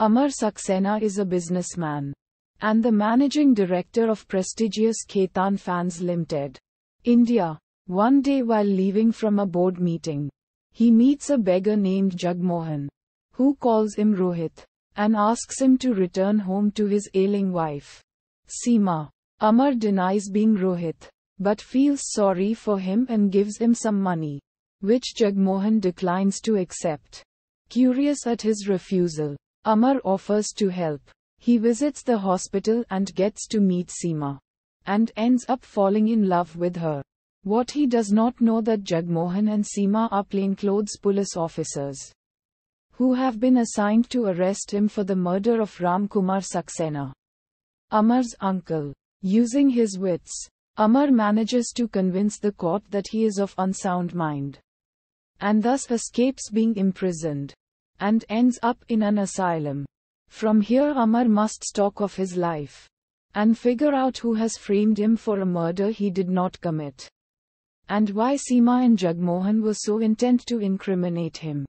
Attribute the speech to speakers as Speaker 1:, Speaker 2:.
Speaker 1: Amar Saxena is a businessman and the managing director of prestigious Khaitan Fans Limited, India. One day while leaving from a board meeting, he meets a beggar named Jagmohan, who calls him Rohit, and asks him to return home to his ailing wife, Seema. Amar denies being Rohit, but feels sorry for him and gives him some money, which Jagmohan declines to accept. Curious at his refusal, Amar offers to help. He visits the hospital and gets to meet Seema, and ends up falling in love with her. What he does not know that Jagmohan and Seema are plainclothes police officers who have been assigned to arrest him for the murder of Ram Kumar Saxena. Amar's uncle. Using his wits, Amar manages to convince the court that he is of unsound mind and thus escapes being imprisoned and ends up in an asylum. From here Amar must talk of his life and figure out who has framed him for a murder he did not commit and why Seema and Jagmohan were so intent to incriminate him.